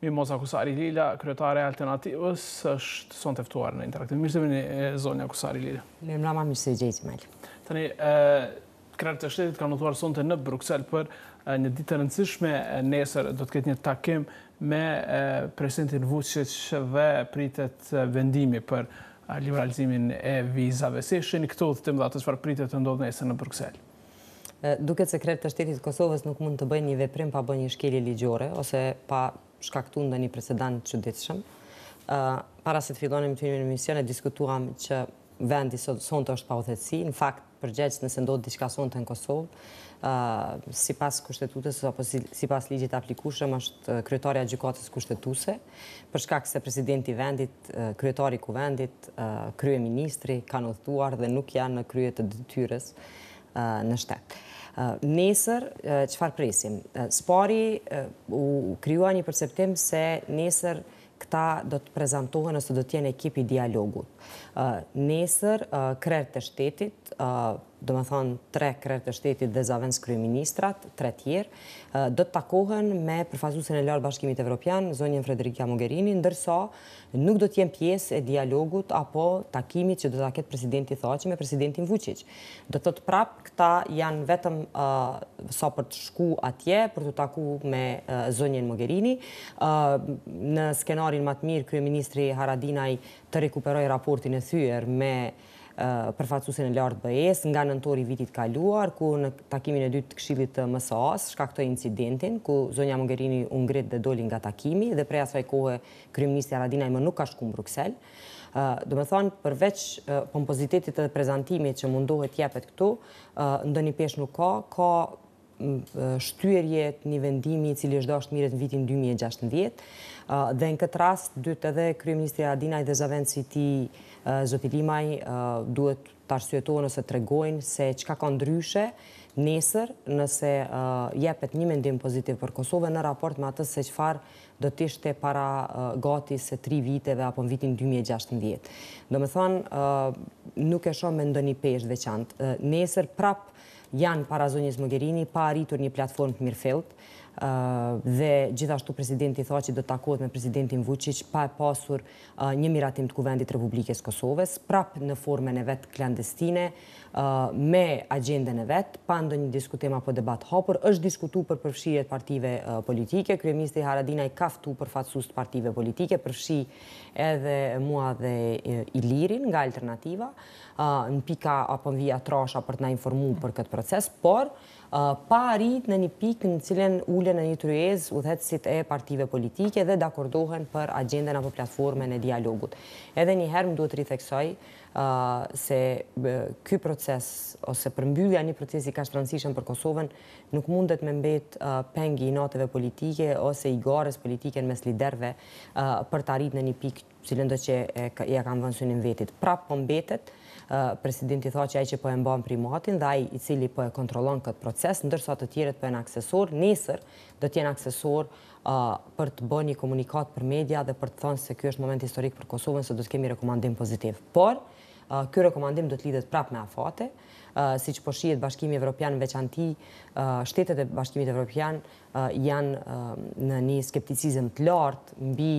Mimoza Kusari Lila, kryetare e Alternativës, është sonte e ftuar në interaktiv. Mirë se vini, Zonja Kusari Lila. Mirë mrama, mirë se ju gjeta. Tani, Krerët e shtetit kanë udhëtuar sonte në Bruksel për një ditë të rëndësishme. Nesër do të ketë një takim me presidentin Vuçiç dhe pritet vendimi për liberalizimin e vizave. Si e shihni këtë udhëtim dhe atë çfarë pritet të ndodhë nesër në Bruksel? Duket se krerët e shtetit të Kosovës nuk mund të bëjnë një veprim pa bërë një shkelje ligjore ose pa shkaktuar ndonjë precedent të çuditshëm. Para se të fillonim të hynim në emision, e diskutuam që vendi sonte është pa udhëheqësi. Në fakt, përgjegjës nëse ndodh diçka sonte në Kosovë, sipas kushtetutës apo sipas ligjit të aplikueshëm është kryetarja e gjykatës kushtetuese, për shkak se presidenti i vendit, kryetari i kuvendit, kryeministri kanë udhëtuar dhe nuk janë në krye të detyrës në shtet. Nesër çfarë presim? Së pari u krijua një perceptim se nesër Këta do të prezantohen ose do të jenë ekipi i dialogut. Nesër, krerët e shtetit, domethonë tre krerët e shtetit dhe zavendëskryeministrat, tre tjerë, do të takohen me përfaqsusen e lartë t'Bashkimit Evropian, zonjën Frederica Mogherini, ndërsa nuk do të jenë pjesë e dialogut apo takimit që do ta ketë presidenti Thaçi me presidentin Vuçiç. Do të thotë prapë këta janë vetëm sa për të shku atje, për t'u taku me zonjën Mogherini. Në skenarin ma të mirë, kryeministri Haradinaj të rekuperojë raportin e thyer me përfaqësuesen e lartë të BE-së nga nëntori i vitit të kaluar, ku në takimin e dytë të Këshillit të MSA-së shkaktoi incidentin, ku zonja Mogherini u ngrit dhe doli nga takimi dhe prej asaj kohe kryeministri Haradinaj më nuk ka shku në Bruksel. Domethonë, përveç pompozitetit dhe prezantimit që mundohet t'jepet këtu, ndonjë peshë nuk ka, ka shtyrje t'një vendimi i cili është dashtë t'merret në vitin 2016, dhe në këtë rast, duhet edhe Kryeministri Haradinaj dhe zavendsi i tij zoti Limaj duhet të arsyetohen ose të tregojnë se çka ka ndryshe nesër nëse jepet një mendim pozitiv për Kosovën në raport me atë se çfarë do të ishte para gati se tri viteve apo në vitin dy mijë e gjashtëmbëdhjetë. Domethënë, nuk e shoh me ndonjë peshë të veçantë. Nesër prapë janë para zonjës Mogherini pa arritur një platformë të mirëfilltë dhe gjithashtu presidenti Thaçi do të takohet me presidentin Vuçiq pa e pasur një miratim të Kuvendit të Republikës së Kosovës, prap në formën e vet klandestine, me agjendën e vet, pa ndonjë diskutim apo debat hapur, është diskutu për përfshirje të partive politike, Kryeministri Haradinaj ka ftu përfaqësues të partive politike, përfshi edhe mua dhe Ilirin nga Alternativa, në pika apo në vija trasha për të na informu për këtë proces, por Pa arritë në një pikë në të cilën ulen në një tryezë udhëheqësit e partive politike dhe dakordohen për agjendën apo platformën e dialogut. Edhe një herë më duhet të ritheksoj se ky proces ose përmbyllja një procesi kaq të rëndësishëm për Kosovën nuk mundet me mbet peng i inateve politike ose i garës politike në mes liderëve për të arritë në një pikë Cilëndo që ia kanë vënë synim vetit. Prap po mbetet, presidenti Thaçi ai që po e mban primatin dhe ai i cili po e kontrollon këtë proces, ndërsa të tjerët po janë aksesorë, nesër do të jenë aksesorë për të bërë një komunikatë për media dhe për të thënë se ky është moment historik për Kosovën se do të kemi rekomandim pozitiv. Por, ky rekomandim do të lidhet prap me afate, siç po shihet Bashkimi Evropian në veçanti shtetet e Bashkimit Evropian janë në një skepticizëm të lartë mbi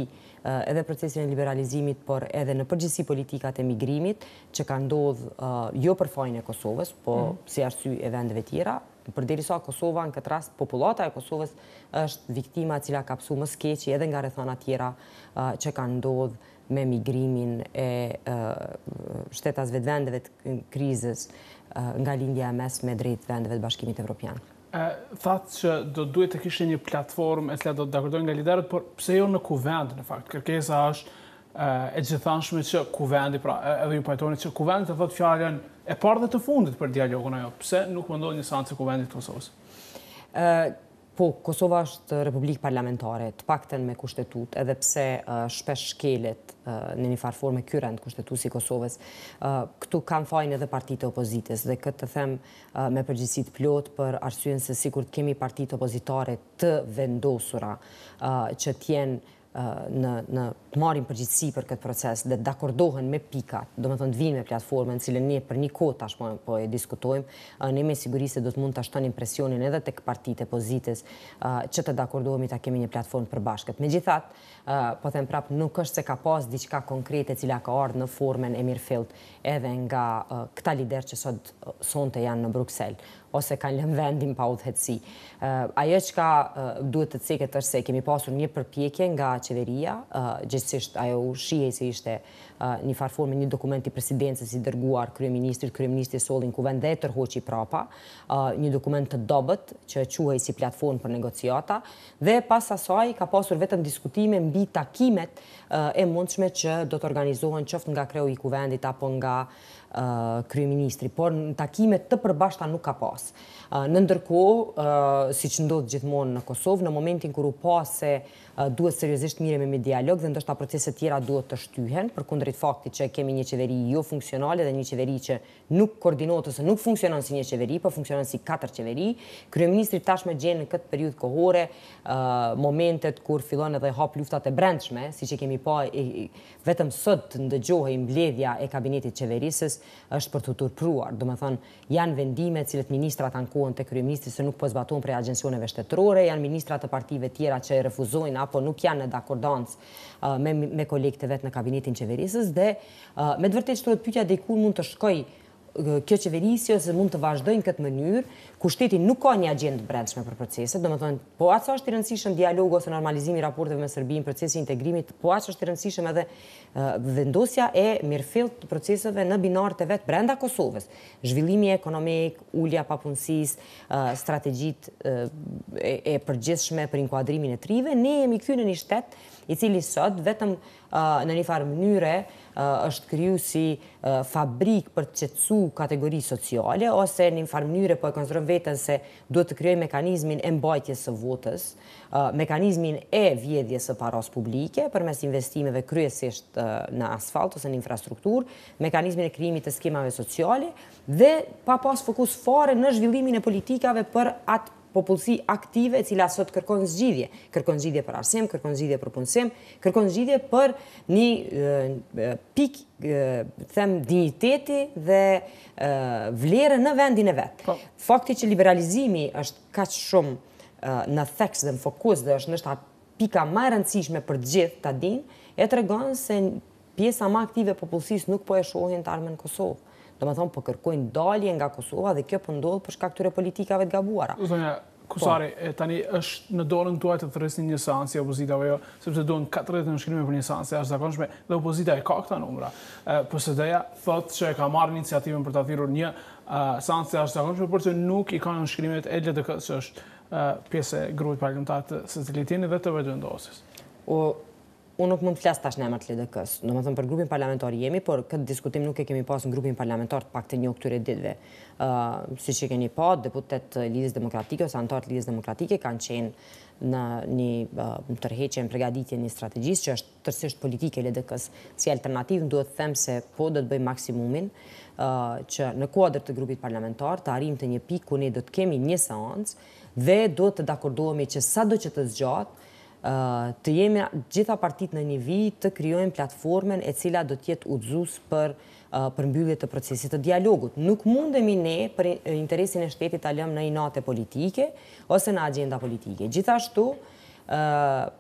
edhe procesin e liberalizimit, por edhe në përgjithësi politikat e migrimit, që ka ndodhë jo për fajin e Kosovës, po mhm. si arsye e vendeve tjera, përderisa Kosova në këtë rast, popullata e Kosovës është viktima e cila ka pësu më së keqi edhe nga rrethana tjera që kanë ndodhë me migrimin e shtetasve të vendeve të krizës nga Lindja e Mesme drejt vendeve të Bashkimit Evropian. thatë që do duhet të kishte një platformë e cila do të dakordohej nga liderët, por pse jo në kuvend në fakt? Kërkesa është e gjithanshme që kuvendi, pra edhe ju pajtoni që kuvendi të thotë fjalën e parë dhe të fundit për dialogun ajo, pse nuk ndodh një seancë e kuvendit të Kosovës? Po, Kosova është republikë parlamentare, të paktën me kushtetutë, edhe pse shpesh shkelet në një farë forme ky rend kushtetues i Kosovës. Këtu kanë faj edhe partitë e opozitës, dhe këtë të them me përgjegjësi të plotë për arsyen se sikur të kemi partitë opozitare të vendosura që të jenë në në të marrin përgjegjësi për këtë proces dhe të dakordohen me pikat, domethënë të vijnë me platformën, të cilën ne për një kohë tashmë po e diskutojmë, ne me siguri se do të mund ta shtonim presionin edhe tek partitë e pozitës që të dakordohemi ta kemi një platformë të përbashkët. Megjithatë, po them prapë, nuk është se ka pas diçka konkrete e cila ka ardhur në formën e mirëfilltë. edhe nga këta liderë që sot sonte janë në Bruksel, ose kanë lënë vendin pa udhëheqësi. Ajo çka duhet të ceket është se kemi pasur një përpjekje nga qeveria, gjithsesi ajo shihej se ishte një farë forme një dokument i presidencës i dërguar kryeministrit, kryeministri solli në kuvend dhe e tërhoqi prapa, një dokument të dobët që quhej si platformë për negociata, dhe pas asaj ka pasur vetëm diskutime mbi takimet e mundshme që do të organizohen qoftë nga kreu i Kuvendit apo nga kryeministri, por në takime të përbashkëta nuk ka pas. Në ndërkohë, siç ndodh gjithmonë në Kosovë, në momentin kur u pa se duhet seriozisht merremi me dialog dhe ndoshta proceset tjera duhet të shtyhen, përkundrejt faktit që kemi një qeveri jo funksionale dhe një qeveri që Nuk koordinohet ose nuk funksionon si një qeveri, po funksionon si katër qeveri. Kryeministri tashmë gjen në këtë periudhë kohore momentet kur fillon edhe hap luftat e brendshme, siç e kemi pa vetëm sot ndëgjohej mbledhja e kabinetit qeverisës, është për t'u turpruar. Domethënë, janë vendime të cilat ministrat ankohen te kryeministri se nuk po zbatohen prej agjencioneve shtetërore, janë ministra të partive tjera që refuzojnë apo nuk janë në dakordancë me me kolegët e vet në kabinetin qeverisës dhe me të vërtetë shtrohet pyetja deri kur mund të shkojë kjo qeverisje ose mund të vazhdojnë në këtë mënyrë, ku shteti nuk ka një agjendë brendshme për proceset, domethënë, po aq sa është i rëndësishëm dialogu ose normalizimi i raporteve me Serbinë, procesi i integrimit, po aq është i rëndësishëm edhe vendosja e mirëfilltë e proceseve në binarët e vet brenda Kosovës. Zhvillimi ekonomik, ulja e papunësisë, strategjitë e përgjithshme për inkuadrimin e të rinjve, ne jemi kthy në një shtet i cili sot vetëm në një farë mënyre është kriju si fabrikë për të qetësu kategori sociale, ose një farë mënyre po e konsideron veten se duhet të krijojë mekanizmin e mbajtjes së votës, mekanizmin e vjedhjes së parasë publike përmes investimeve kryesisht në asfalt ose në infrastrukturë, mekanizmin e krijimit të skemave sociale, dhe pa pas fokus fare në zhvillimin e politikave për atë popullsi aktive e cila sot kërkon zgjidhje, kërkon zgjidhje për arsim, kërkon zgjidhje për punësim, kërkon zgjidhje për një pikë, them, dinjiteti dhe vlere në vendin e vet. Po. Fakti që liberalizimi është kaq shumë në theks dhe në fokus dhe është ndoshta pika ma e rëndësishme për të gjithë, ta dinë, e tregon se Pjesa më aktive e popullsisë nuk po e shohin të ardhmen në Kosovë. Domethënë po kërkojnë dalje nga Kosova dhe kjo po ndodh për shkak të këtyre politikave të gabuara. Zonja Kusari, tani është në dorën tuaj të thërrisni një seancë si opozita apo jo, sepse duhen katërdhjetë nënshkrime për një seancë të jashtëzakonshme dhe opozita i ka këta numra. PSD-ja thotë që e ka marrë iniciativën për ta thirrur një seancë të jashtëzakonshme, por që nuk i ka nënshkrimet e LDK-së që është pjesë e grupit parlamentar të së cilës jeni dhe të Vetëvendosjes. Unë nuk mund të flas tash në emër të LDK-së. Domethënë për grupin parlamentar jemi, por këtë diskutim nuk e kemi pasë në grupin parlamentar të paktën jo këtyre ditëve. Ë, siç e keni pa, deputetë të Lidhjes Demokratike ose anëtarë të Lidhjes Demokratike kanë qenë në një tërheqje, në përgatitje të një strategjisë që është tërësisht politike e LDK-së. Si alternativë më duhet të them se po do të bëjmë maksimumin ë që në kuadër të grupit parlamentar të arrijmë te një pikë ku ne do të kemi një seancë dhe duhet të dakordohemi që sado që të zgjatë Të jemi të gjitha partitë në një vijë të krijojmë platformën e cila do të jetë udhëzues për përmbyllje të procesit të dialogut. Nuk mundemi ne për interesin e shtetit ta lëmë në inate politike ose në agjenda politike. Gjithashtu,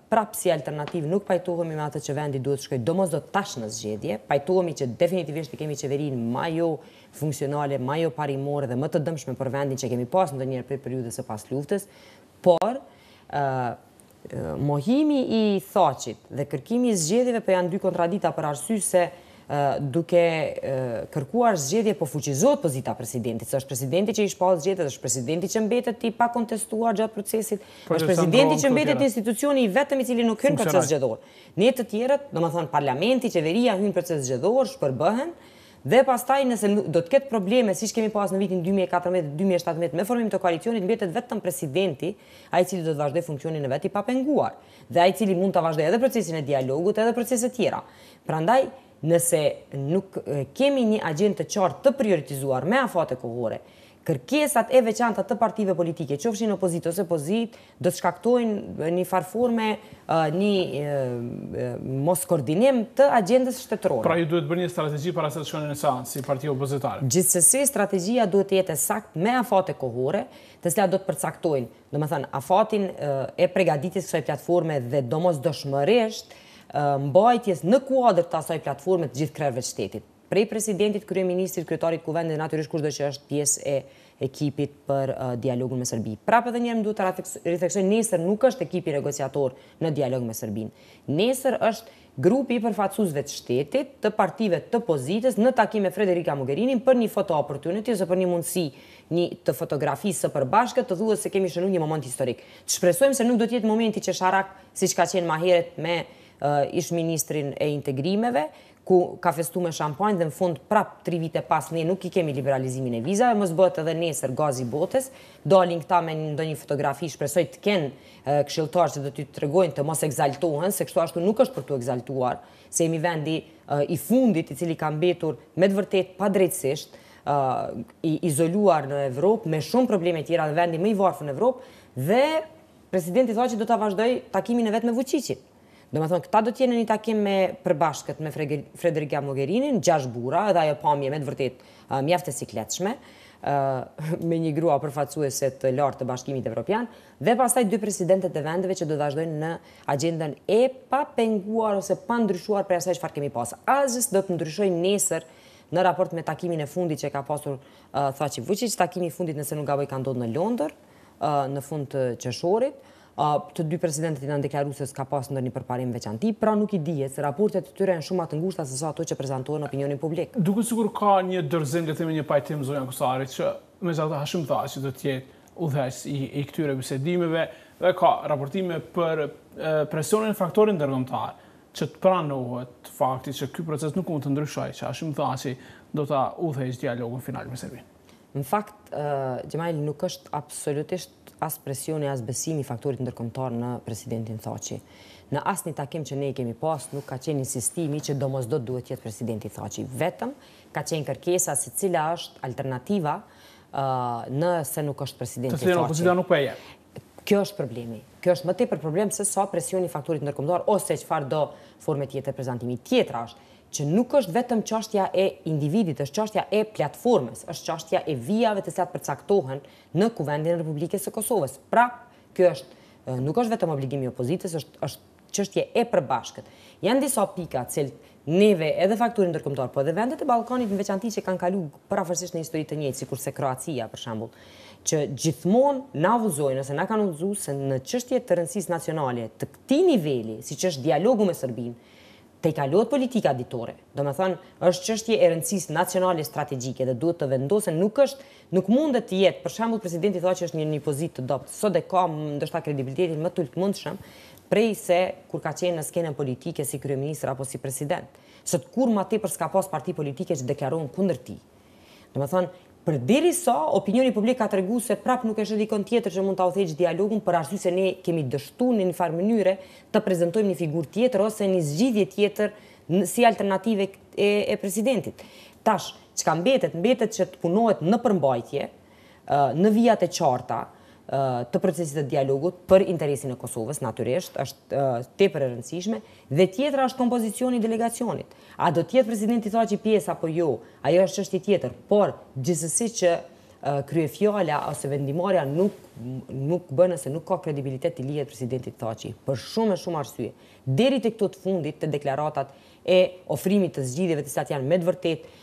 prapë si alternativë nuk pajtohemi me atë që vendi duhet të shkojë domosdo tash në zgjedhje, pajtohemi që definitivisht e kemi qeverinë ma jo funksionale, ma jo parimore dhe më të dëmshme për vendin që kemi pasë ndonjëherë prej periudhës së pasluftës, Por, mohimi i Thaçit dhe kërkimi i zgjedhjeve po janë dy kontradita për arsye se duke kërkuar zgjedhje po fuqizohet pozita e presidentit, se është presidenti që i shpall zgjedhjet, është presidenti që mbetet i pakontestuar gjatë procesit, është presidenti që mbetet institucioni i vetëm i cili nuk hyn n'proces zgjedhor. Ne të tjerët, domethënë parlamenti, qeveria hyjnë n'proces zgjedhor, shpërbëhen, Dhe pastaj nëse do të ketë probleme siç kemi pas në vitin dy mijë e katërmbëdhjetë e dy mijë e shtatëmbëdhjetë me formim të koalicionit mbetet vetëm presidenti ai i cili do të vazhdojë funksionin e vet i papenguar dhe ai i cili mund ta vazhdojë edhe procesin e dialogut edhe procese tjera prandaj nëse nuk kemi një agjendë të qartë të prioritizuar me afate kohore kërkesat e veçanta të partive politike, qofshin opozitë ose pozitë, do të shkaktojnë në një farë forme një moskoordinim të agjendës shtetërore. Pra ju duhet të bëni një strategji para se të shkoni në seancë, si parti opozitare. Gjithsesi, strategjia duhet të jetë e saktë me afate kohore, të cilat do të përcaktojnë, domethënë, afatin e pregaditjes së kësaj platforme dhe domosdoshmërisht mbajtjes në kuadër të asaj platforme të gjithë krerëve të shtetit. Prej presidentit, kryeministrit, kryetarit të Kuvendit, natyrisht kushdo që është pjesë e ekipit për dialogun me Serbi. Prapë edhe njëherë më duhet të ritheksoj, nesër nuk është ekipi negociator në dialog me Serbinë. Nesër është grupi i përfaqësuesve të shtetit, të partive të pozitës në takim me Frederica Mogherinin për një photo opportunity ose për një mundësi një të fotografisë së përbashkët të thuhet se kemi shënu një moment historik. Të shpresojmë se nuk do të jetë momenti qesharak siç ka qenë ma herët me ish-ministrin e Integrimeve, ku ka festu me shampanjë dhe në fund prap tri vite pas ne nuk i kemi liberalizimin e vizave, mos bëhet edhe nesër gazi i botës, dalin këta me ndonjë fotografi, shpresoj të kenë këshilltarë që do t'i tregojnë të mos ekzaltohen, se kështu ashtu nuk është për t'u ekzaltuar, se jemi vendi i fundit i cili ka mbetur me të vërtetë padrejtësisht i izoluar në Evropë me shumë probleme tjera dhe vendi më i varfër në Evropë dhe presidenti tha që do ta vazhdojë takimin e vet me Vuçiqin. Domethënë, këta do të jenë në një takim me përbashkët me Federica Mogherinin, gjashtë burra, edhe ajo pamje me të vërtetë mjaft e sikletshme, me një grua përfaqësuese të lartë të Bashkimit Evropian dhe pastaj dy presidentët e vendeve që do të vazhdojnë në agjendën e pa penguar ose pa ndryshuar prej asaj çfarë kemi pas. Asgjë s'do të ndryshojë nesër në raport me takimin e fundit që ka pasur Thaçi-Vuçiq, takimi i fundit nëse nuk gaboj ka ndodhur në Londër në fund të qershorit. Të dy presidentët kanë deklaru se s'ka pas ndonjë përparim veçanti, pra edhe pse dihet se raportet e tyre janë shumë ma të ngushta se sa ato që prezantohen opinionit publik. Duket sikur ka një dorëzim le të themi një pajtim zonja Kusari që megjithatë Hashim Thaçi do të jetë udhëheqës i këtyre bisedimeve dhe ka raportime për presionin e faktorit ndërkombëtar që të pranohet fakti që ky proces nuk mund të ndryshojë, që Hashim Thaçi do ta udhëheqë dialogun final me Serbinë. Në fakt, Xhemail, nuk është absolutisht as presioni as besimi i faktorit ndërkombëtar në presidentin Thaçi. Në asnjë takim që ne i kemi pas nuk ka qenë insistimi që domosdo duhet të jetë presidenti Thaçi. Vetëm ka qenë kërkesa se cila është alternativa nëse nuk është presidenti Thaçi. Të cilën opozita nuk po e jep. Kjo është problemi. Kjo është më tepër problem se sa presioni i faktorit ndërkombëtar ose çfarëdo forme tjetër prezantimi. Tjetra është, që nuk është vetëm çështja e individit, është çështja e platformës, është çështja e vijave të cilat përcaktohen në Kuvendin e Republikës së Kosovës. Pra, ky është nuk është vetëm obligim i opozitës, është është çështje e përbashkët. Janë disa pika të cilat neve edhe faktori ndërkombëtar, po edhe vendet e Ballkanit në veçanti që kanë kalu përafërsisht një histori të njëjtë, sikurse Kroacia për shembull, që gjithmonë na udhëzojnë ose na kanë udhëzuar se në çështje të rëndësisë nacionale të këtij niveli, siç është dialogu me Serbinë, tejkalohet politika ditore, domethënë është çështje e rëndësisë nacionale strategjike dhe duhet të vendosen, nuk është, nuk mundet të jetë, për shembull presidenti Thaçi është në një pozitë të dobët, sot e ka ndoshta kredibilitetin më të ulët të mundshëm prej se kur ka qenë në skenën politike si kryeministër apo si president. Sot kurrë ma tepër s'ka pasë parti politike që deklarohen kundër tij. Domethënë, përderisa opinioni publik ka tregu se prapë nuk e sheh dikënd tjetër që mund ta udhëheqë dialogun për arsye se ne kemi dështu në një farë mënyre të prezantojmë një figurë tjetër ose një zgjidhje tjetër si alternativë e presidentit. Tash, çka mbetet, mbetet që të punohet në përmbajtje, në vijat e qarta të procesit të dialogut për interesin e Kosovës, natyrisht, është tepër e rëndësishme, dhe tjetra është kompozicioni i delegacionit. A do të jetë presidenti Thaçi pjesë apo jo, ajo është çështje tjetër, por gjithsesi që kryefjala ose vendimmarrja nuk, nuk bën ose nuk ka kredibilitet t'i lihet presidentit Thaçi, për shumë e shumë arsye. Deri te këto të fundit, te deklaratat e ofrimit të zgjidhjeve të cilat janë me të vërtetë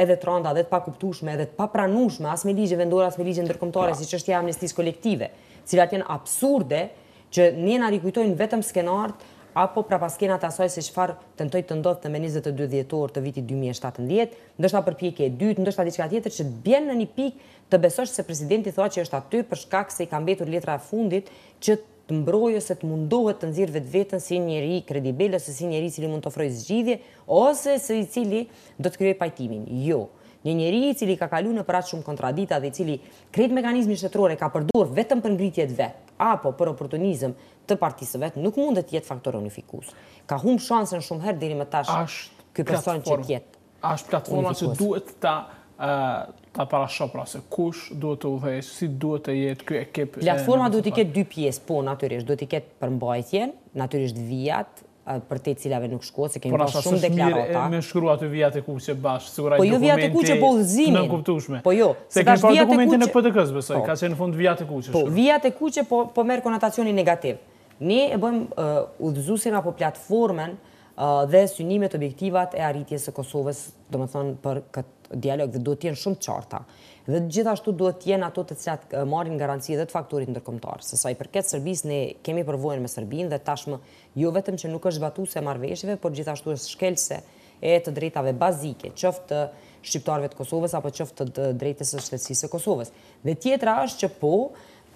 edhe të randa edhe të pakuptushme edhe të papranushme as me ligje vendore as me ligje ndërkombëtare si çështja e amnistisë kolektive, të cilat janë absurde që ne na rikujtojnë vetëm skenarët apo prapaskenat e asaj se çfarë tentoi të ndodhte me njëzet e dy dhjetor të vitit dy mijë e shtatëmbëdhjetë, ndoshta përpjekje e dytë, ndoshta diçka tjetër që të bjen në një pikë të besosh se presidenti tha që është aty për shkak se i ka mbetur letra e fundit që të mbrojë ose të mundohet të nxjerrë vetveten si njeri kredibel ose si njeri i cili mund të ofrojë zgjidhje ose si i cili do të krijojë pajtimin. Jo. Një njeri i cili ka kalu nëpër aq shumë kontradikta dhe i cili krejt mekanizmin shtetëror e ka përdorë vetëm për ngritje të vet apo për oportunizëm të partisë së vet nuk mundet të jetë faktor unifikues. Ka humb shansen shumë herë deri më tash ky person që të jetë. A është platforma që duhet ta ta parashohë pra se kush duhet të udhëheqë, si duhet të jetë kjo ekip? Platforma duhet të ketë dy pjesë, po natyrisht, duhet të ketë përmbajtjen, natyrisht vijat, përtej të cilave nuk shko, se kemi po, pas shumë deklarata. Po a është me shkru aty vijat e kuqe bashkë, sigurai po jo vijat e kuqe, po udhëzimin. E kuptushme. Po jo, se kemi pas dokumentin në këtë kësë, besoj, po. ka qenë fund vijat e kuqe. Po, vijat e kuqe, po, po merr konotacion negativ. Ne e bëjmë udhëzusin apo platformen, dhe synimet objektivat e arritjes së Kosovës, domethënë për këtë dialog dhe duhet të jenë shumë të qarta. Dhe gjithashtu duhet të jenë ato të cilat marrin garanci edhe të faktorit ndërkombëtar, se sa i përket Serbisë ne kemi përvojën me Serbinë dhe tashmë jo vetëm që nuk është zbatuese e marrëveshjeve, por gjithashtu është shkelëse e të drejtave bazike, qoftë të shqiptarëve të Kosovës apo qoftë të drejtës së shtetësisë së Kosovës. Dhe tjetra është që po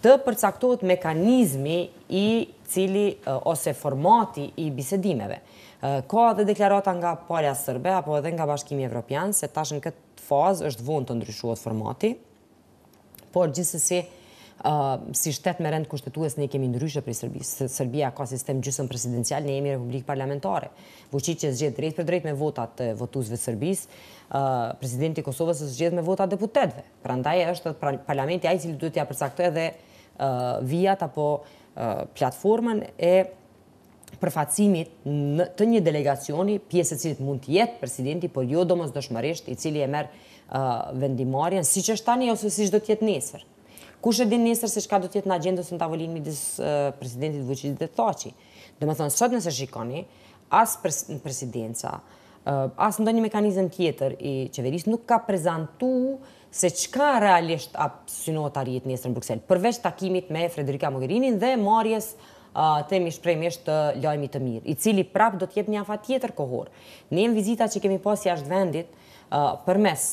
Të përcaktohet mekanizmi i cili ose formati i bisedimeve. Ka edhe deklarata nga pala sërbe apo edhe nga Bashkimi Evropian se tash në këtë fazë është vonë të ndryshohet formati, por gjithsesi si shtet me rend kushtetues ne kemi ndryshe prej Serbisë. Serbia ka sistem gjysëm presidencial, ne jemi republikë parlamentare. Vuçiçi është zgjedh drejtpërdrejt me vota të votuesve të Serbisë, presidenti i Kosovës është zgjedh me vota të deputetëve. Prandaj është parlamenti ai i cili duhet t'ia përcaktojë edhe vijat apo platformën e përfaqësimit të një delegacioni, pjesë e së cilit mund të jetë presidenti, por jo domosdoshmërisht i cili e merr vendimarrjen siç është tani ose siç do të jetë nesër. Kush e din nesër se çka do të jetë në agjendë ose në tavolinë midis presidentit Vuçiç dhe Thaçi. Domethënë sot nëse shikoni, As Presidenca, as ndonjë mekanizëm tjetër i qeverisë nuk ka prezantu se çka realisht synohet të arrihet nesër në Bruksel, përveç takimit me Frederica Mogherinin dhe marrjes të themi shprehimisht të lajmit të mirë, i cili prapë do të jetë një afat tjetër kohor. Ne vizita që kemi pas jashtë vendit përmes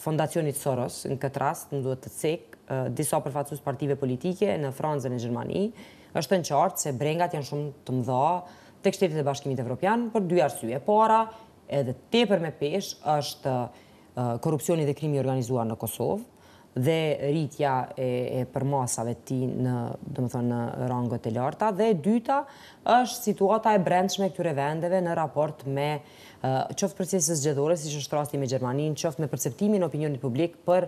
Fondacionit Soros, në këtë rast, më duhet të cek, disa përfaqësuesve partive politike në Francë dhe në Gjermani, është thënë qartë se brengat janë shumë të mëdha tek shtetet e Bashkimit Evropian për dy arsye. E para, edhe tepër me peshë, është korrupsioni dhe krimi i organizuar në Kosovë. dhe rritja e e përmasave të tij në, domethënë në rangot e larta dhe e dyta është situata e brendshme e këtyre vendeve në raport me qoftë proceset zgjedhore, siç është rasti me Gjermaninë, qoftë me perceptimin e opinionit publik për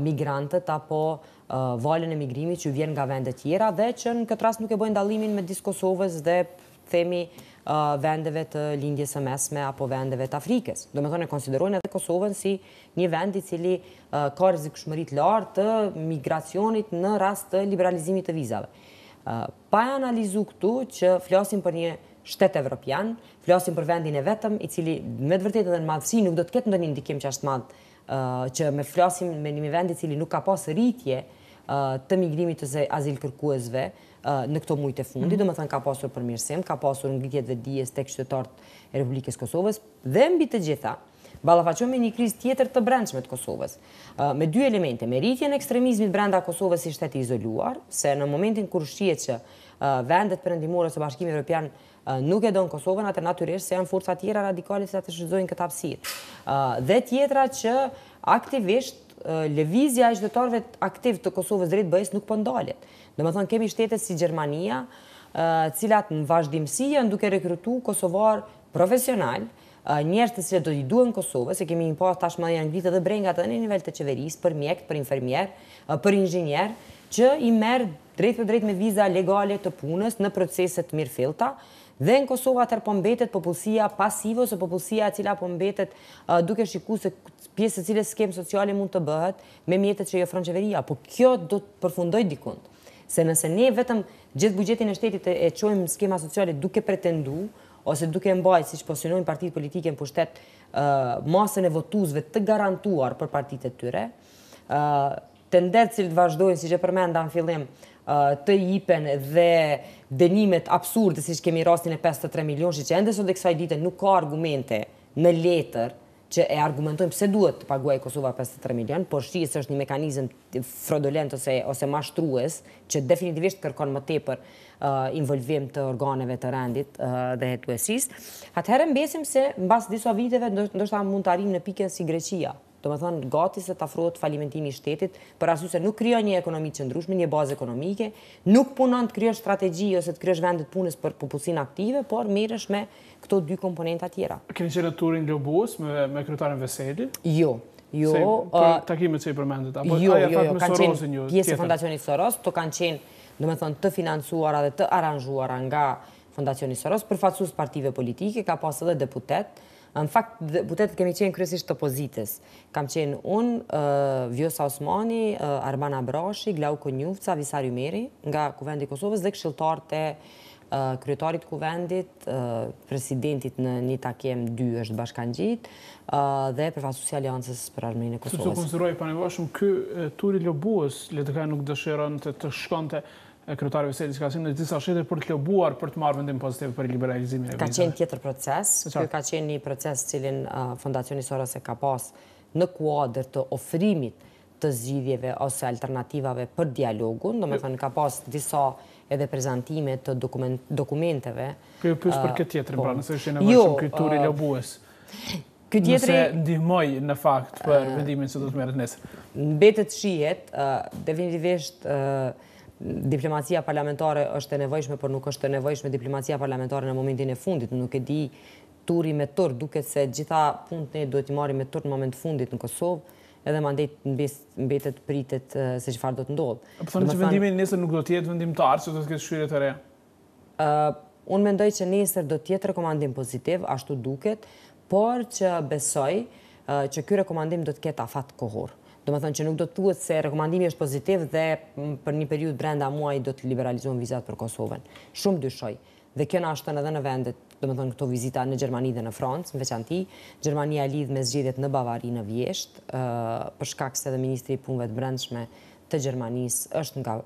migrantët apo valën e migrimit që vjen nga vende tjera dhe që në këtë rast nuk e bëjnë dallimin midis Kosovës dhe themi, vendeve të Lindjes së Mesme apo vendeve të Afrikës. Domethënë e konsiderojnë edhe Kosovën si një vend i cili ka rrezikshmëri të lartë të migracionit në rast të liberalizimit të vizave. Pa e analizu këtu që flasim për një shtet evropian, flasim për vendin e vetëm i cili me të vërtetë edhe në madhësi nuk do të ketë ndonjë ndikim kaq të madh që flasim për një vend i cili nuk ka pas rritje të migrimit të azilkërkuesve në këto mujtë e fundit, domethënë ka pasur përmirësim, ka pasur ngritje të vetëdijes tek qytetarët e Republikës së Kosovës, dhe mbi të gjitha, ballafaqon me një krizë tjetër të brendshme të Kosovës. Me dy elemente, me rritjen e ekstremizmit brenda Kosovës si shtet i izoluar, se në momentin kur shihet që vendet perëndimore ose Bashkimi Europian Nuk e don Kosovën, atëherë natyrisht se janë forca tjera radikale të cilat e shfrytëzojnë këtë hapësirë. Dhe tjetra që faktikisht lëvizja e qytetarëve aktivë të Kosovës drejt BE-së nuk po ndalet. Domethënë kemi shtete si Gjermania, të cilat në vazhdimësi janë duke rekrutuar kosovarë profesionalë, njerëz të cilët do t'i duhen Kosovës, e kemi pa tashmë janë ngritur edhe brengat edhe në nivel të qeverisë për mjekë, për infermierë, për inxhinierë, që i merr drejtpërdrejt me viza legale të punës në procese të mirëfillta dhe në Kosovë atëherë po mbetet popullsia pasive ose popullsia e cila po mbetet duke shikuar se pjesë e cilës skemë sociale mund të bëhet me mjetet që i ofron qeveria po kjo do të përfundojë dikund se nëse ne vetëm gjithë buxhetin e shtetit e çojmë në skema sociale duke pretendu ose duke mbajt siç po synojnë partitë politike në pushtet masën e votuesve të garantuar për partitë e tyre tenderët të cilët vazhdojnë siç e përmenda në fillim të jipen dhe dënimet absurde siç kemi rastin e pesëdhjetë e tre milionëshit që ende sot dhe kësaj dite nuk ka argumente në letër që e argumentojnë pse duhet të paguajë Kosova pesëdhjetë e tre milion por shihet se është një mekanizëm fraudulent ose ose mashtrues që definitivisht kërkon më tepër involvim të organeve të rendit dhe hetuesisë atëherë mbesim se mbas disa viteve ndoshta mund të arrijmë në pikën si Greqia Domethënë, gati se të afrohet falimentimi i shtetit, për arsye se nuk krijon një ekonomi të qëndrueshme, një bazë ekonomike, nuk punon të krijosh strategji ose të krijosh vendet e punës për popullsinë aktive, por merresh me këto dy komponenta tjera. Keni qenë në turin lobues me me kryetarin Veseli? Jo. Jo. Për takimet që i përmendët, a po, jo, ai jo, jo, kanë qenë pjesë e Fondacionit Soros, ato kanë qenë, domethënë, të financuara dhe të aranzhuara nga Fondacioni Soros, përfaqësues të partive politike, ka pas edhe deputetë, Në fakt, deputetët kemi qenë kryesisht të opozitës. Kam qenë unë, Vjosa Osmani, Arban Abrashi, Glauk Konjufca, Visar Ymeri, nga Kuvendi i Kosovës dhe këshilltarët e kryetarit të Kuvendit, presidentit në një takim dy është bashkëngjit, dhe përfaqësuesi i Aleancës për Ardhmërinë e Kosovës. Se u konsiderua i panevojshëm ky turi lobues, LDK nuk dëshironte të shkonte e kryetari Veseli se ka qenë në disa shtete për të lobuar për të marrë vendim pozitiv për liberalizimin e vizave. Ka qenë tjetër proces, ky ka qenë një proces të cilin Fondacioni Soros e ka pas në kuadër të ofrimit të zgjidhjeve ose alternativave për dialogun, domethënë ka pas disa edhe prezantime të dokumenteve. Po ju pys për këtë tjetër, pra nëse është i nevojshëm ky turi lobues. Ky tjetri... Nëse ndihmon në fakt për vendimin që do të merret nesër. Mbetet të shihet, definitivisht diplomacia parlamentare është e nevojshme, por nuk është e nevojshme diplomacia parlamentare në momentin e fundit. Nuk e di turi me tur, duket se gjitha punët ne duhet t'i marrim me tur në moment të fundit në Kosovë, edhe mandej mbetet pritet se çfarë do të ndodhë. Po thonë që vendimi nesër nuk do të jetë vendimtar, se do të ketë kushte të reja. Unë mendoj që nesër do të jetë rekomandim pozitiv, ashtu duket, por që besoj që ky rekomandim do të ketë afat kohor. Domethënë që nuk do të thuhet se rekomandimi është pozitiv dhe për një periudhë brenda muajit do të liberalizohen vizat për Kosovën. Shumë dyshoj. Dhe kjo na shtyn edhe në vendet, domethënë këto vizita në Gjermani dhe në Francë, në veçanti. Gjermania lidhur me zgjedhjet në Bavari në vjeshtë, për shkak se edhe ministri i Punëve të Brendshme të Gjermanisë është nga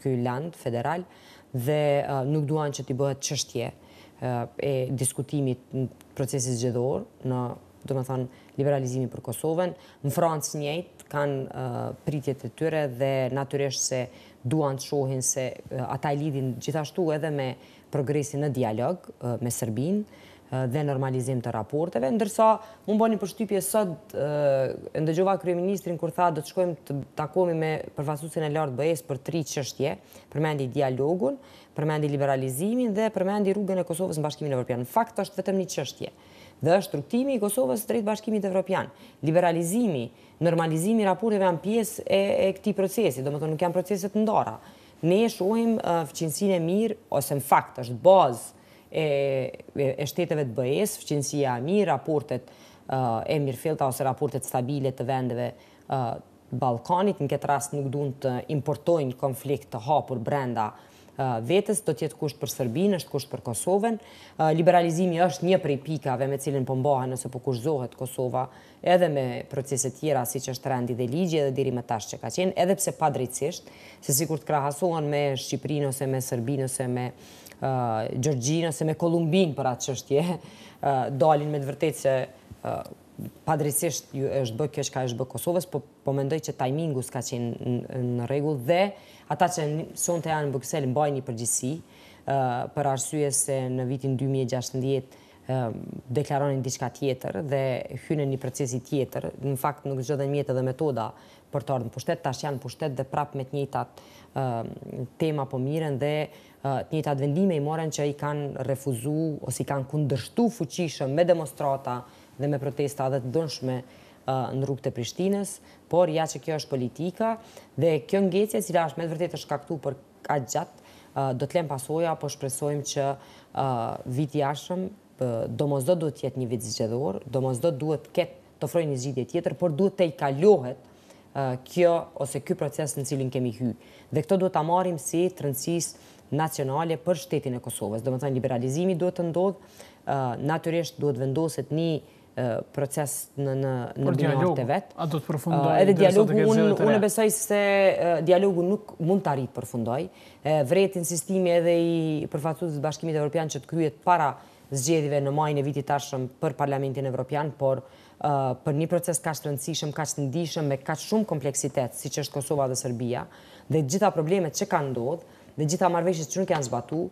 ky land federal dhe nuk duan që t'i bëhet çështje e diskutimit të procesit zgjedhor, në domethonë liberalizimi për Kosovën. Në Francë njëjtë kanë pritjet e tyre dhe natyrisht se duan të shohin se ata i lidhin gjithashtu edhe me progresin në dialog me Serbinë dhe normalizim të raporteve, ndërsa mu m'bani përshtypje sot e ndëgjova kryeministrin kur tha do të shkojmë të takohemi me përfaqësuesin e lartë të BE-së për tri çështje, përmendi dialogun, përmendi liberalizimin dhe përmendi rrugën e Kosovës në Bashkimin Evropian. Në fakt është vetëm një çështje dhe është rrugëtimi i Kosovës drejt Bashkimit Evropian. Liberalizimi, normalizimi i raporteve janë pjesë e, e këtij procesi, domethënë nuk janë procese të ndara. Ne shohim fqinjësinë e mirë, ose në fakt është bazë e shteteve të BE-së, fqinjësia e mirë, raportet e mirëfillta ose raportet stabile të vendeve të Ballkanit, në këtë rast nuk duan të importojnë konflikt të hapur brenda vetes, do të jetë kusht për Serbinë, është kusht për Kosovën. Liberalizimi është një prej pikave me të cilën po mbahen ose po kushtëzohet Kosova edhe me procese të tjera siç është rendi dhe ligji edhe deri më tash që ka qenë, edhe pse padrejtësisht, se sikur të krahasohen me Shqipërinë ose me Serbinë ose me Gjorgjinë ose me Kolumbinë për atë çështje, dalin me të vërtetë se padrejtësisht i është bë kjo çka është bë Kosovës, po po mendoj që tajmingu s'ka qenë në rregull dhe ata që sonte janë në Bruksel mbajnë një përgjegjësi për arsye se në vitin 2016 deklaronin diçka tjetër dhe hynë një procesi tjetër, në fakt nuk zgjodhën mjete dhe metoda për të ardhur në pushtet, tash janë në pushtet dhe prapë me të njëjtat tema po miren dhe të njëjtat vendime i moren që i kanë refuzu ose i kanë kundërshtu fuqishëm me demonstrata dhe me protesta dhe të dhunshme në rrugë të Prishtinës, por ja që kjo është politika dhe kjo ngecje e cila me të vërtetë është shkaktu për kaq gjatë do të lënë pasoja, por shpresojmë që viti i ardhshëm domosdo duhet të jetë një vit zgjedhor, domosdo duhet të ketë të ofrojë një zgjidhje tjetër, por duhet tejkalohet kjo ose ky proces në të cilin kemi hy. Dhe këtë duhet ta marrim si të rëndësisë nacionale për shtetin e Kosovës. Domethënë liberalizimi duhet të ndodhë, natyrisht duhet vendoset një proces në në në dialog të vet. A do të përfundojë? Edhe dialogu unë unë besoj se dialogu nuk mund të arrijë të përfundojë. Vërehet insistimi edhe i përfaqësuesit të Bashkimit Evropian që të kryhet para zgjedhjeve në majin e vitit të ardhshëm për Parlamentin Evropian, por për një proces kaq të rëndësishëm, kaq të ndjeshëm me kaq shumë kompleksitet siç është Kosova dhe Serbia dhe gjitha problemet që kanë ndodhur, dhe gjitha marrëveshjet që nuk janë zbatu,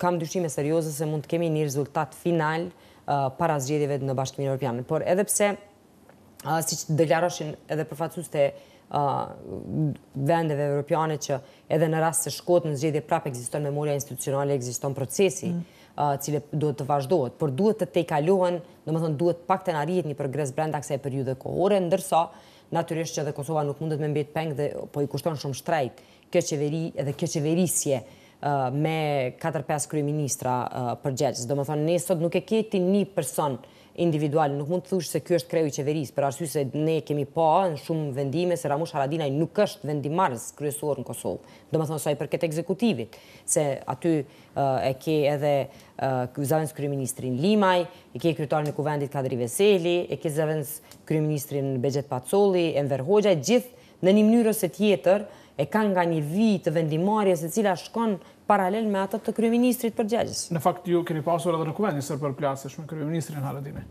kam dyshime serioze se mund të kemi një rezultat final para zgjedhjeve në Bashkimin Evropian. Por edhe pse, siç deklaroshin edhe përfaqësues të vendeve evropiane që edhe në rast se shkohet në zgjedhje prap ekziston memoria institucionale, ekziston procesi, mm. i cili duhet të vazhdohet, por duhet të tejkalohen, domethënë duhet të paktën të arrihet një progres brenda kësaj periudhe kohore, ndërsa natyrisht që edhe Kosova nuk mundet me mbet peng dhe po i kushton shumë shtrenjtë Kjo qeveri edhe kjo qeverisje me katër pesë kryeministra përgjegjës. Domethënë ne sot nuk e ke ti një person individual, nuk mund të thuash se ky është kreu i qeverisë, për arsye se ne kemi pa në shumë vendime se Ramush Haradinaj nuk është vendimmarrës kryesor në Kosovë. Domethënë sa i përket ekzekutivit, se aty e ke edhe zëvendëskryeministrin Limaj, e ke kryetarin e Kuvendit Kadri Veseli, e ke zëvendëskryeministrin Behgjet Pacolli, Enver Hoxhaj, gjithë Në një mënyrë ose tjetër, e kanë nga një vijë të vendimmarrjes e cila shkon paralel me atë të kryeministrit përgjegjës. Në fakt, ju keni pasur edhe në Kuvend një sërë përplasjesh me kryeministrin Haradinaj.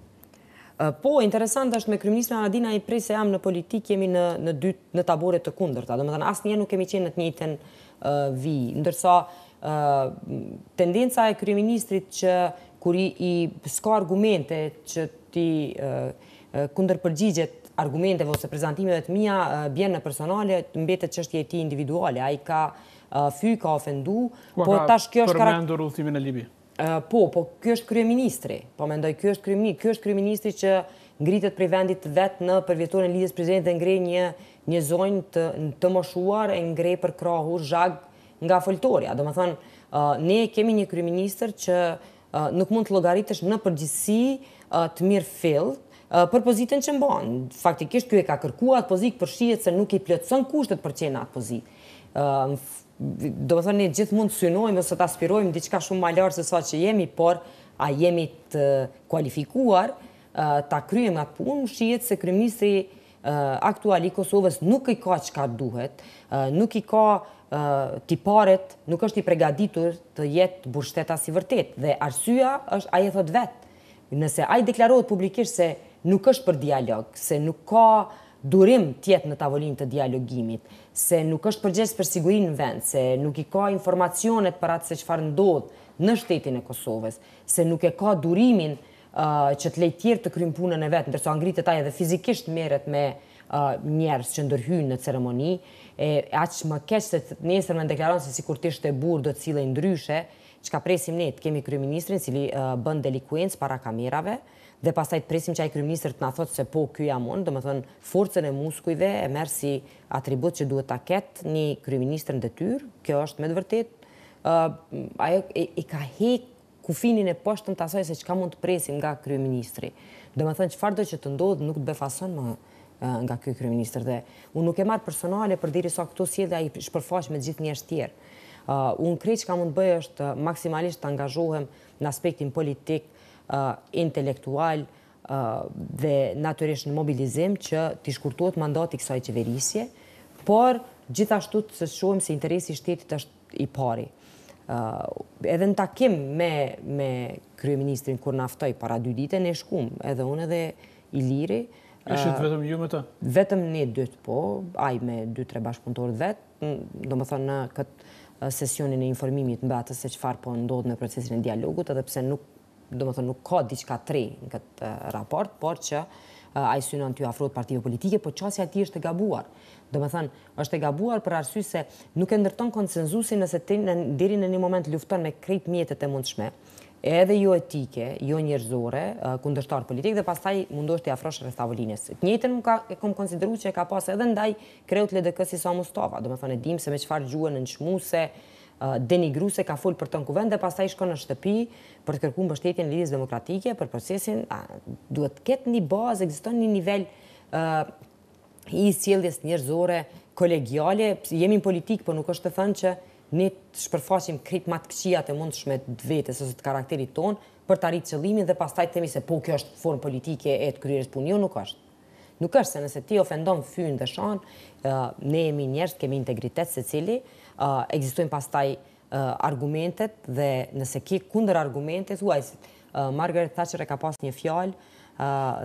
Po, interesant është me kryeministrin Haradinaj, prej se jam në politikë, jemi në, në dy në tabore të kundërta. Domethënë asnjëherë nuk kemi qenë në të njëjtën uh, vijë. Ndërsa uh, tendenca e kryeministrit që kur i, i s'ka argumente që ti uh, kundërpërgjigjet argumenteve ose prezantimeve të mia bjen në personale, mbetet çështje e tij individuale. Ai ka fy, ka ofendu, po tash kjo është karakter... ka përmendur udhëtimin në Libi. Po, po ky është kryeministri. Po mendoj ky është kryeministri, ky është kryeministri që ngritet prej vendit të vet në përvjetorin e Lidhjes së Prizrenit dhe ngre një një zonjë të të moshuar e ngre për krahu zhag nga foltorja. Domethënë, ne kemi një kryeministër që Nuk mund të llogaritësh në përgjegjësi të mirëfilltë për pozitën që mban. Faktikisht ky e ka kërku atë pozitë, por shihet se nuk i plotëson kushtet për të qenë në atë pozitë. Domethënë ne gjithë mund të synojmë ose të aspirojmë diçka shumë ma lart se sa që jemi, por a jemi të kualifikuar ta kryejmë atë punë? Shihet se kryeministri aktual i Kosovës nuk i ka çka duhet, nuk i ka tiparet, nuk është i pregaditur të jetë burrështetas i vërtetë. Dhe arsyeja është ai e thotë vetë. Nëse ai deklarohet publikisht se nuk është për dialog, se nuk ka durim të jetë në tavolinë të dialogimit, se nuk është përgjegjës për sigurinë në vend, se nuk i ka informacionet për atë se çfarë ndodh në shtetin e Kosovës, se nuk e ka durimin që të lejë të tjerët të kryjnë punën e vet, ndërsa ngritet ai edhe fizikisht merret me njerëz që ndërhyjnë në ceremoni, e aq më keq të nesërmen deklaron se sikur të ishte burrë do të sillej ndryshe, çka presim ne, të kemi kryeministrin i cili bën delikuencë para kamerave dhe pastaj të presim që ai kryeministër të na thotë se po ky jam unë, domethënë forcën e muskujve e merr si atribut që duhet ta ketë një kryeministër në detyrë, kjo është me të vërtetë ajo i ka hekë kufinin e poshtëm të asaj se çka mund të presim nga kryeministri. Domethënë çfarëdo që të ndodhë nuk të befason më nga ky kryeministër dhe unë nuk e marr personale përderisa këto sjellje ai i shpërfaq me të gjithë njerëz tjerë. Unë krejt çka mund të bëj është maksimalisht të angazhohem në aspektin politik, intelektual dhe natyrisht në mobilizim që t'i shkurtohet mandati kësaj qeverisje, por gjithashtu të shohim se interesi i shtetit është i pari. Edhe në takim me kryeministrin kur na ftoi para dy dite ne shkumë, edhe unë edhe Iliri. Ishit vetëm ju me të? Vetëm ne dytë, po, ai me dy tre bashkëpunëtorë të vet, domethënë në këtë sesionin e informimit mbi atë se çfarë po ndodh me procesin e dialogut, edhe pse nuk Domethënë nuk ka diçka të re në këtë raport, por që ai synon t'u afrohet partive politike, po qasja e tij është e gabuar. Domethënë, është e gabuar për arsye se nuk e ndërton konsenzusin nëse ti deri në një moment lufton me krejt mjetet e mundshme, edhe jo etike, jo njerëzore, kundërshtarë politikë dhe pastaj mundohesh t'i afrosh rreth tavolinës. Të njëjtën unë kam konsideru që e ka pas edhe ndaj kreut LDK-së Isa Mustafa. Domethënë e dimë se me çfarë gjuhe nënçmuese denigruese ka fol për të në Kuvend dhe pastaj shkon në shtëpi për të kërku mbështetjen e Lidhjes Demokratike për procesin, duhet të ketë një bazë, ekziston një nivel i sjelljes njerëzore, kolegiale, jemi në politikë, po nuk është të thënë që ne të shpërfaqim krejt më të këqijat e mundshme të vetes ose të karakterit tonë për të arritë qëllimin dhe pastaj të themi se po kjo është formë politike e të kryerjes së punës, jo nuk është. Nuk është se nëse ti ofendon fyn dhe shan, ne jemi njerëz, kemi integritet secili, ekzistojnë pastaj argumentet dhe nëse ke kundërargumente, thuaj se Margaret Thatcher e ka pas një fjalë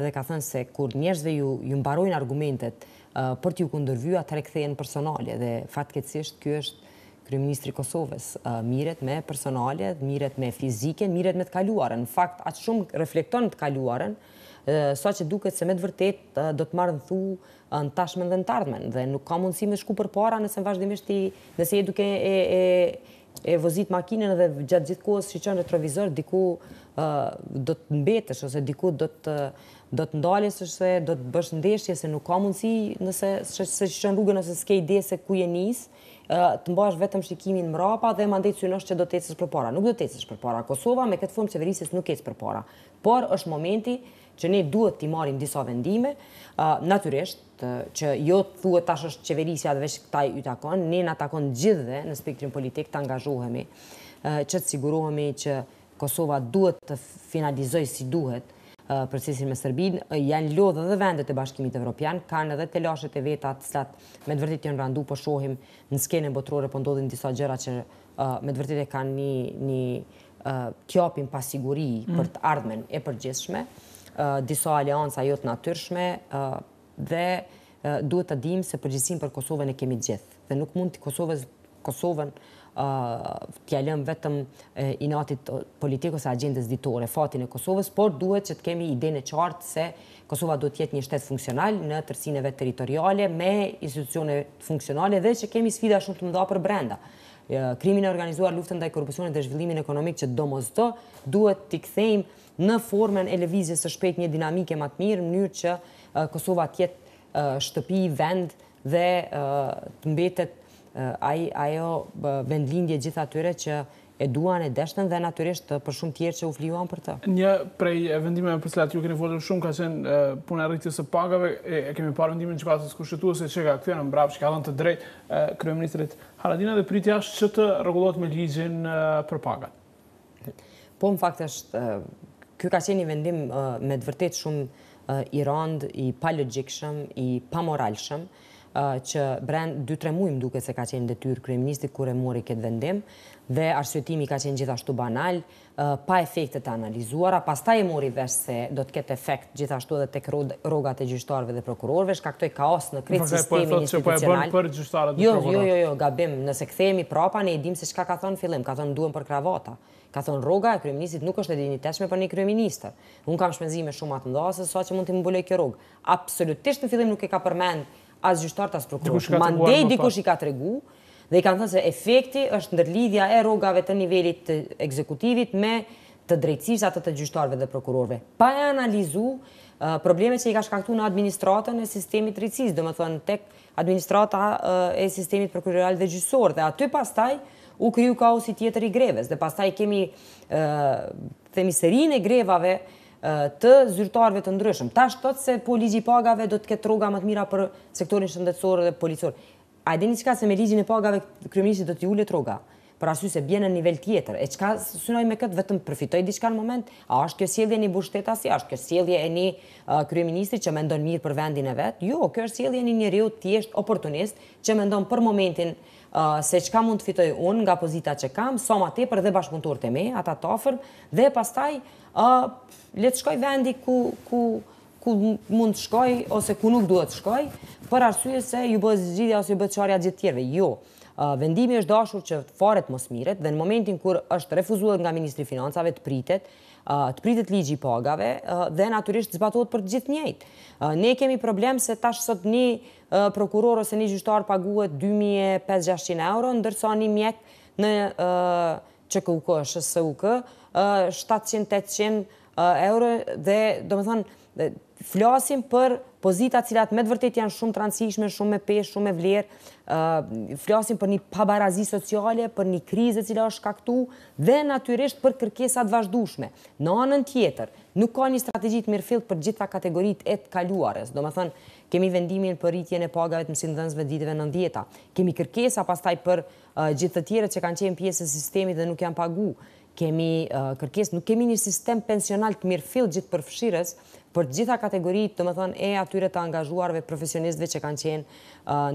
dhe ka thënë se kur njerëzve ju, ju mbarojnë argumentet për t'u kundërvu, atëherë kthehen në personale dhe fatkeqësisht ky është kryeministri i Kosovës, miret me personale, miret me fizike, miret me të kaluarën. Në fakt, aq shumë reflekton të kaluarën, sa që duket se me të vërtetë do të marrë në thu në tashmen dhe në të ardhmen, dhe nuk ka mundësi me shku përpara nëse vazhdimisht ti, nëse je duke e vozit makinën dhe gjatë gjithë kohës shiqon retrovizor, diku do të mbetesh ose diku do të do të ndalesh ose do të bësh ndeshje se nuk ka mundësi nëse s'e shiqon rrugën ose s'ke ide se ku je nis, të mbash vetëm shikimin mrapa dhe mandej të synosh që do të ecësh përpara. Nuk do të ecësh përpara. Kosova me këtë formë qeverisjes nuk ecë përpara. Por është momenti që ne duhet t'i marrim disa vendime, natyrisht që jo thuhet tash është qeverisja dhe veç këtij i takon, ne na takon të gjithëve në spektrin politik të angazhohemi që të sigurohemi që Kosova duhet të finalizojë si duhet procesin me Serbinë, janë lodhë edhe vendet e Bashkimit Evropian, kanë edhe telashet e veta të cilat me të vërtetë janë randu, po shohim në skenën botërore po ndodhin disa gjëra që me të vërtetë kanë një një të japin pasiguri për të ardhmen e përgjithshme, disa aleanca jo të natyrshme dhe duhet të dimë se përgjegjësinë për Kosovën e kemi të gjithë. Dhe nuk mund Kosovën t'ja lëmë vetëm inatit politik ose agjendës ditore, fatin e Kosovës, por duhet që të kemi idenë e qartë se Kosova duhet të jetë një shtet funksional në tërësinë e vet territoriale me institucione funksionale dhe që kemi sfida shumë të mëdha për brenda. Krimin e organizuar, luftën ndaj korrupsionit dhe zhvillimin ekonomik që domosdo duhet t'i kthejmë në formën e lëvizjes së shpejtë një dinamike më të mirë, në mënyrë që Kosova të jetë shtëpi, vend dhe të mbetet ajo vendlindje e gjithë atyre që e duan, e deshtën dhe natyrisht për shumë tjerë që u flijuan për të. Një prej vendimeve për të cilat ju keni folur shumë ka qenë puna e rritjes së pagave. E kemi parë vendimin e Gjykatës Kushtetuese që e ka kthyer mbrapsht, që ka dhënë të drejtë kryeministrit Haradinaj dhe pritja është që të rregullohet me ligjin për pagat. Po në fakt është ky ka qenë një vendim me të vërtetë shumë i rëndë, i palogjikshëm, i pamoralshëm që brenda 2-3 muaj më duket se ka qenë në detyrë kryeministri kur e mori këtë vendim dhe arsyetimi ka qenë gjithashtu banal, pa efekte të analizuara, pastaj e mori vesh se do të ketë efekt gjithashtu edhe tek rrogat e gjyqtarëve dhe prokurorëve, shkaktoi kaos në krejt sistemin institucional. Në fakt ai po e thotë se po e bën për gjyqtarët dhe prokurorët. Jo, jo, jo, jo, gabim, nëse kthehemi prapa ne e dimë se çka ka thënë në fillim, ka thënë duhen për kravata. Ka thënë rroga e kryeministrit nuk është e dinjitetshme për një kryeministër. Unë kam shpenzime shumë më të mëdha se sa që mund t'i mbulojë kjo rrogë. Absolutisht në fillim nuk e ka përmend As gjyqtar as prokuror. Mandej dikush i ka tregu dhe i kanë thënë se efekti është ndërlidhja e rrogave të nivelit të ekzekutivit me të drejtësisë atë të gjyqtarëve dhe prokurorëve. Pa e analizu problemet që i ka shkaktu në administratën e sistemit drejtësisë, domethënë tek administrata e sistemit prokurorial dhe gjyqësor dhe aty pastaj u kriju kaosi tjetër i greves dhe pastaj kemi themi serinë e grevave të zyrtarëve të ndryshëm. Tash thotë se po ligji i pagave do të ketë rroga më të mira për sektorin shëndetësor dhe policor. A e dini çka se me ligjin e pagave kryeministrit do t'i ulet rroga? Për arsye se bie në nivel tjetër. E çka synoi me këtë vetëm përfitoi diçka në moment? A është kjo sjellje e një burrështetasi, a është kjo sjellje e një kryeministri që mendon mirë për vendin e vet? Jo, kjo është sjellje e një njeriu thjesht oportunist që mendon për momentin se çka mund të fitoj unë nga pozita që kam, sa më tepër dhe bashkëpunëtorët e mi, ata të afërt dhe pastaj Le të shkojë vendi ku mund të shkojë ose ku nuk duhet të shkojë, për arsye se iu bëhet zgjidhja ose iu bëhet çarja gjithë tjerëve. Jo. Vendimi është dashur që fare t'mos merret dhe në momentin kur është refuzuar nga Ministri i Financave të pritet, të pritet ligji i pagave dhe natyrisht të zbatohet për të gjithë njëjtë. Ne kemi problem se tash sot një prokuror ose një gjyqtar paguhet 2500-600 euro, ndërsa një mjek në QKUK, SHSUK, shtatëqind, tetëqind euro dhe domethonë flasim për pozita cilat me të vërtetë janë shumë të rëndësishme, shumë me peshë, shumë me vlerë, flasim për një pabarazi sociale, për një krizë e cila është shkaktu dhe natyrisht për kërkesa të vazhdushme. Në anën tjetër, nuk ka një strategji të mirëfilltë për gjitha kategoritë e të kaluarës, domethënë kemi vendimin për rritjen e pagave të mësimdhënësve të viteve nëntëdhjeta, kemi kërkesa pastaj për Gjithë të tjerët që kanë qenë pjesë e sistemit dhe nuk janë pagu, kemi kërkesë, nuk kemi një sistem pensional të mirëfilltë gjithëpërfshirës për të gjitha kategoritë, domethënë e atyre të angazhuarve, profesionistëve që kanë qenë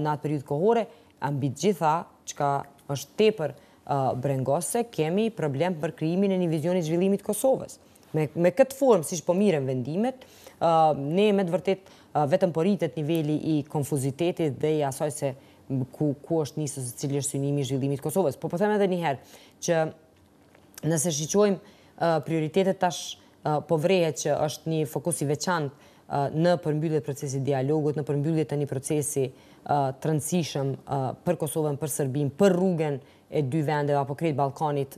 në atë periudhë kohore, e mbi të gjitha, çka është tepër brengose, kemi problem për krijimin e një vizioni të zhvillimit Kosovës. Me, me këtë formë, siç po miren vendimet, ne me të vërtet vetëm po rritet nivelli i konfuzitetit dhe i asaj se ku ku është nisur se cili është synimi i zhvillimit të Kosovës. Po po them edhe një herë që nëse shiqojmë prioritetet tash po vrehet që është një fokus i veçantë në përmbyllje procesit dialogut, në përmbyllje të një procesi të rëndësishëm për Kosovën, për Sërbinë, për rrugën e dy vendeve apo krejt Ballkanit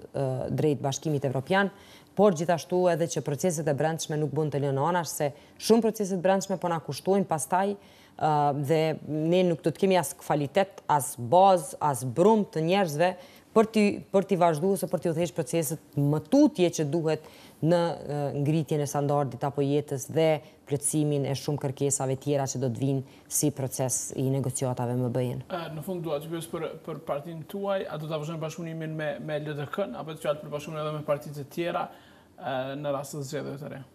drejt Bashkimit Evropian, por gjithashtu edhe që proceset e brendshme nuk bon të lënë anash se shumë proceset brendshme po na kushtojnë pastaj Dhe ne nuk do të kemi as kvalitet, as bazë, as brumë të njerëzve për t'i vazhdu ose për t'i udhëheq proceset më tutje që duhet në ngritjen e standardit apo jetës dhe plotësimin e shumë kërkesave tjera që do të vijnë si proces i negociatave me BE-në. Në fund dua t'ju pyes për partinë tuaj, a do ta vazhdoni bashkëpunimin me LDK-në, a bëhet fjalë për bashkëpunim edhe me parti të tjera në rast të zgjedhjeve të reja?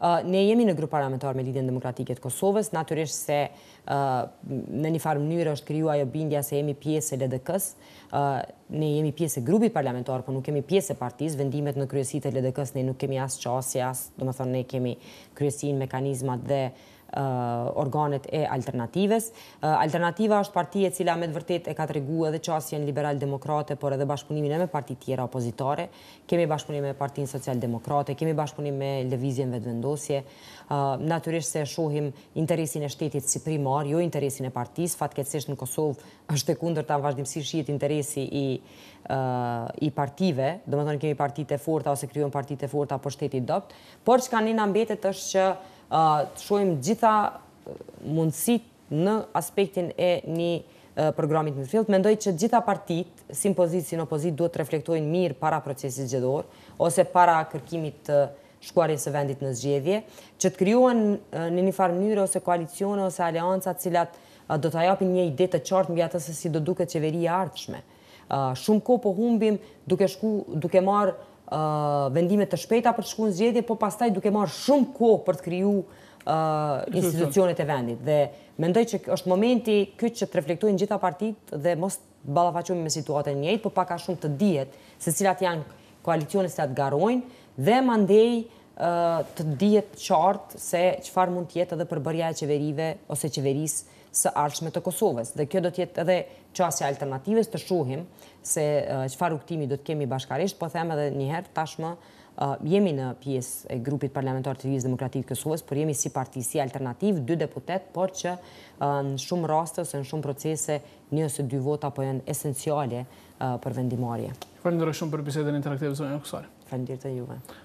Ne jemi në grup parlamentar me Lidhjen Demokratike të Kosovës, natyrisht se në një farë mënyrë është kriju ajo bindja se jemi pjesë e LDK-së, ne jemi pjesë e grupit parlamentar, po nuk jemi pjesë e partisë, vendimet në kryesi të LDK-së ne nuk kemi as qasje, as, domethënë ne kemi kryesinë, mekanizmat dhe organet e Alternativës. Alternativa është parti e cila me të vërtetë e ka tregu edhe qasjen liberal-demokrate, por edhe bashkëpunimin edhe me partitë tjera opozitare. Kemi bashkëpunim me Partinë Socialdemokrate, kemi bashkëpunim me Lëvizjen Vetëvendosje. Natyrisht se e shohim interesin e shtetit si primar, jo interesin e partisë. Fatkeqësisht në Kosovë është e kundërta, vazhdimësisht shihet interesi i i partive, domethënë kemi parti të forta ose krijojmë parti të forta, por shtet të dobët. Por çka ne na mbetet është që të shohim të gjitha mundësitë në aspektin e një programi të mirëfilltë. Mendoj që të gjitha partitë, si në pozitë si në opozitë, duhet të reflektojnë mirë para procesit zgjedhor, ose para kërkimit të shkuarjes së vendit në zgjedhje, që të krijohen në një farë mënyre ose koalicione ose aleanca të cilat do ta japin një ide të qartë mbi atë se si do duket qeveria e ardhshme. Shumë kohë po humbim duke shku, duke marrë vendime të shpejta për të shku në zgjedhje, po pastaj duke marrë shumë kohë për të kriju institucionet e vendit. Dhe mendoj që është momenti ky që të reflektojnë gjitha partit dhe mos t'ballafaqohemi me situatën e njëjtë, po pak a shumë të dihet se cilat janë koalicionet cilat garojnë dhe mandej të dihet qartë se çfarë mund të jetë edhe përbërja e qeverive ose qeverisë së ardhshme të Kosovës dhe kjo do të jetë edhe qasja e Alternativës të shohim se çfarë rrugëtimi do të kemi bashkarisht, po them edhe njëherë tashmë jemi ne pjesë e grupit parlamentar të Lidhjes Demokratike të Kosovës, por jemi si parti, si alternativë, dy deputetë, por që në shumë raste ose në shumë procese një ose dy vota po janë esenciale për vendimmarrje. Faleminderit shumë për bisedën interaktive zonja Kusari. Faleminderit edhe juve.